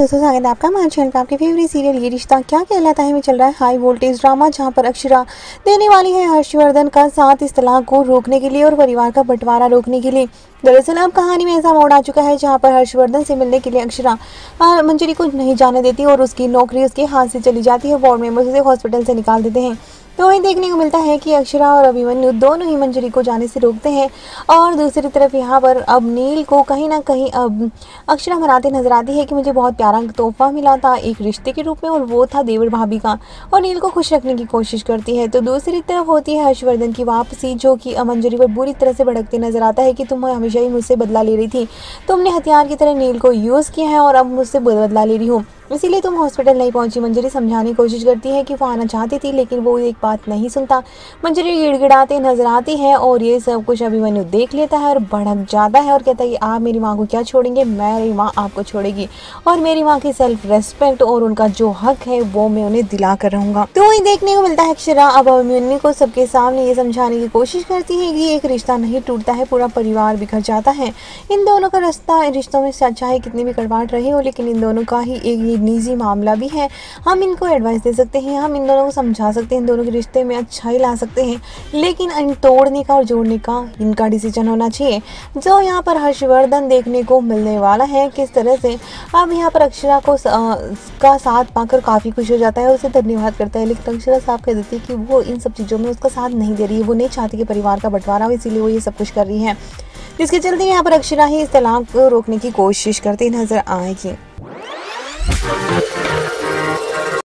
दोस्तों, स्वागत है आपका हमारे चैनल पर आपके फेवरेट सीरियल ये रिश्ता क्या कहलाता है? में चल रहा है हाई वोल्टेज ड्रामा जहाँ पर अक्षरा देने वाली है हर्षवर्धन का साथ इस तलाक को रोकने के लिए और परिवार का बंटवारा रोकने के लिए। दरअसल अब कहानी में ऐसा मोड़ आ चुका है, जहाँ पर हर्षवर्धन से मिलने के लिए अक्षरा मंजरी को नहीं जाने देती और उसकी नौकरी उसके हाथ से चली जाती है। वार्ड मेंबर्स उसे हॉस्पिटल से निकाल देते हैं। तो वहीं देखने को मिलता है कि अक्षरा और अभिमन्यु दोनों ही मंजरी को जाने से रोकते हैं और दूसरी तरफ़ यहाँ पर अब नील को कहीं ना कहीं अब अक्षरा मनाते नज़र आती है कि मुझे बहुत प्यारा तोहफा मिला था एक रिश्ते के रूप में और वो था देवर भाभी का और नील को खुश रखने की कोशिश करती है। तो दूसरी तरफ़ होती है हर्षवर्धन की वापसी, जो कि मंजरी पर बुरी तरह से भड़कते नज़र आता है कि तुम हमेशा ही मुझसे बदला ले रही थी। तुमने हथियार की तरह नील को यूज़ किया है और अब मुझसे बदला ले रही हूँ। इसीलिए तुम हॉस्पिटल नहीं पहुँची। मंजरी समझाने की कोशिश करती है कि वो आना चाहती थी, लेकिन वो एक बात नहीं सुनता। मंजरी गिड़गिड़ाते नज़र आती है और ये सब कुछ अभिमन्यु देख लेता है और भड़क जाता है और कहता है कि आप मेरी माँ को क्या छोड़ेंगे? मेरी माँ आपको छोड़ेगी। और मेरी माँ की सेल्फ रेस्पेक्ट और उनका जो हक है, वो मैं उन्हें दिला कर रहूँगा। तो वही देखने को मिलता है अक्षरा। अब अभिमन्यु को सबके सामने ये समझाने की कोशिश करती है कि एक रिश्ता नहीं टूटता है, पूरा परिवार बिखर जाता है। इन दोनों का रास्ता, रिश्तों में चाहे कितनी भी कड़वाट रही हो, लेकिन इन दोनों का ही एक निजी मामला भी है। हम इनको एडवाइस दे सकते हैं, हम इन दोनों को समझा सकते हैं, इन दोनों के रिश्ते में अच्छाई ला सकते हैं, लेकिन इन तोड़ने का और जोड़ने का इनका डिसीज़न होना चाहिए। जो यहाँ पर हर्षवर्धन देखने को मिलने वाला है, किस तरह से, अब यहाँ पर अक्षरा को का साथ पाकर काफ़ी खुश हो जाता है उसे धन्यवाद करता है। लेकिन अक्षरा साहब कह देती है कि वो इन सब चीज़ों में उसका साथ नहीं दे रही है, वो नहीं चाहती कि परिवार का बंटवारा हो, इसीलिए वो ये सब कुछ कर रही है। जिसके चलते यहाँ पर अक्षरा ही इस तलाक को रोकने की कोशिश करती नज़र आएगी। Thank you.